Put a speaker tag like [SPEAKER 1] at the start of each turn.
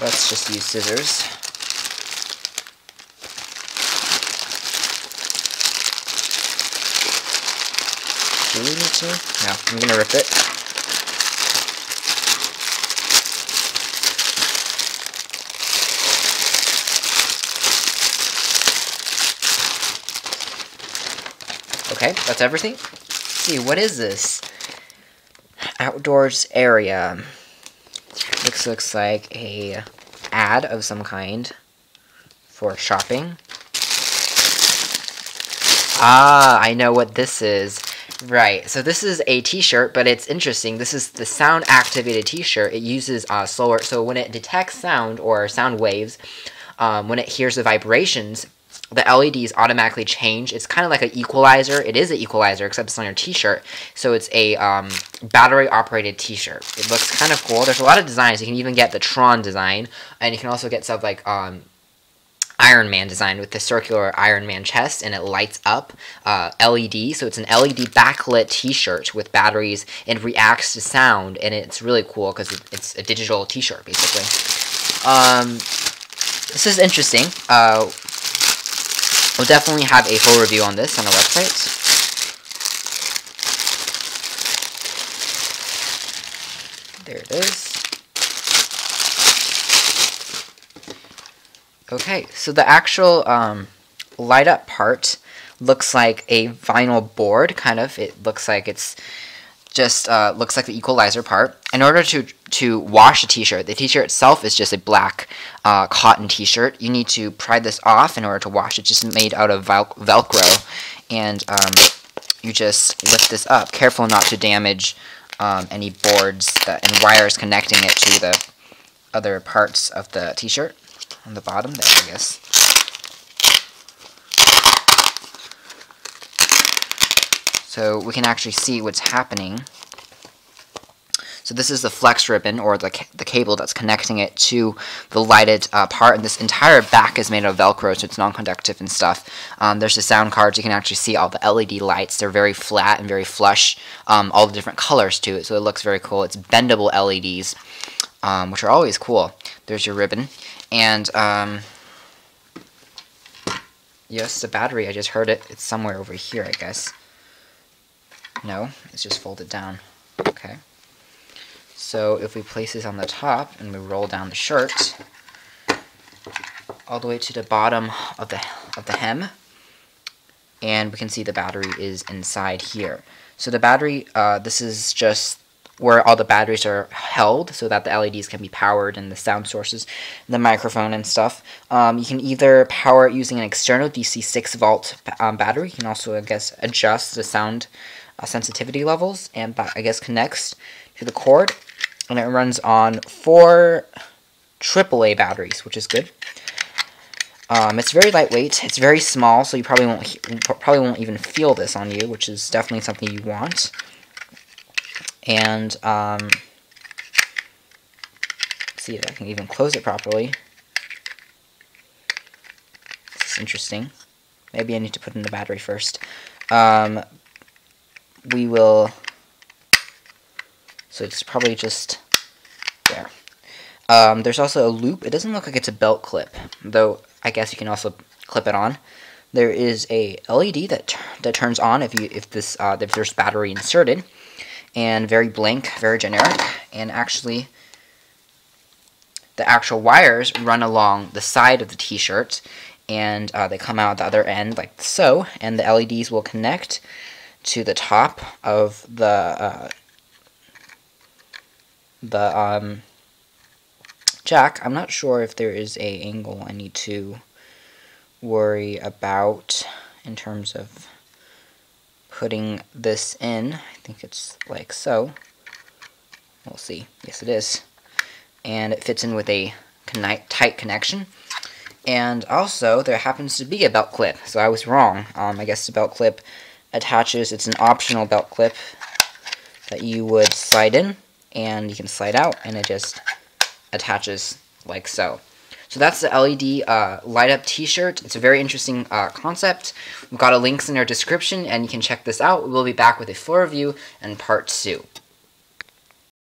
[SPEAKER 1] let's just use scissors. Do we need to? No, I'm gonna rip it. Okay, that's everything. Let's see, what is this? Outdoors area. Looks looks like a ad of some kind for shopping. Ah, I know what this is. Right, so this is a t-shirt, but it's interesting. This is the sound activated t-shirt. It uses uh, slower, so when it detects sound or sound waves, um, when it hears the vibrations, the LEDs automatically change. It's kind of like an equalizer. It is an equalizer, except it's on your t-shirt. So it's a um, battery-operated t-shirt. It looks kind of cool. There's a lot of designs. You can even get the Tron design, and you can also get stuff like um, Iron Man design with the circular Iron Man chest and it lights up uh, LED. So it's an LED backlit t-shirt with batteries and reacts to sound and it's really cool because it's a digital t-shirt basically. Um, this is interesting. Uh, we'll definitely have a full review on this on our website. There it is. Okay, so the actual um, light up part looks like a vinyl board, kind of. It looks like it's just uh, looks like the equalizer part. In order to to wash a t-shirt, the t-shirt itself is just a black uh, cotton t-shirt. You need to pry this off in order to wash it. It's just made out of vel Velcro, and um, you just lift this up. Careful not to damage um, any boards that, and wires connecting it to the other parts of the t-shirt on the bottom there, I guess. So we can actually see what's happening. So this is the flex ribbon, or the, ca the cable that's connecting it to the lighted uh, part, and this entire back is made of Velcro, so it's non-conductive and stuff. Um, there's the sound cards, you can actually see all the LED lights, they're very flat and very flush, um, all the different colors to it, so it looks very cool. It's bendable LEDs, um, which are always cool. There's your ribbon. And, um, yes, the battery, I just heard it. It's somewhere over here, I guess. No, it's just folded down. Okay. So if we place this on the top and we roll down the shirt all the way to the bottom of the of the hem, and we can see the battery is inside here. So the battery, uh, this is just where all the batteries are held so that the LEDs can be powered and the sound sources, the microphone and stuff. Um, you can either power it using an external DC 6 volt um, battery. You can also, I guess, adjust the sound uh, sensitivity levels and, I guess, connects to the cord. And it runs on four AAA batteries, which is good. Um, it's very lightweight. It's very small, so you probably won't probably won't even feel this on you, which is definitely something you want. And, um, see if I can even close it properly. This is interesting. Maybe I need to put in the battery first. Um, we will, so it's probably just there. Um, there's also a loop. It doesn't look like it's a belt clip, though I guess you can also clip it on. There is a LED that that turns on if you if this uh, if there's battery inserted and very blank, very generic, and actually the actual wires run along the side of the t-shirt and uh, they come out the other end like so and the LEDs will connect to the top of the uh, the um, jack. I'm not sure if there is a angle I need to worry about in terms of putting this in. I think it's like so. We'll see. Yes, it is. And it fits in with a tight connection. And also, there happens to be a belt clip, so I was wrong. Um, I guess the belt clip attaches, it's an optional belt clip that you would slide in, and you can slide out, and it just attaches like so. So that's the LED uh, light up t-shirt. It's a very interesting uh, concept. We've got a links in our description and you can check this out. We'll be back with a full review and part two.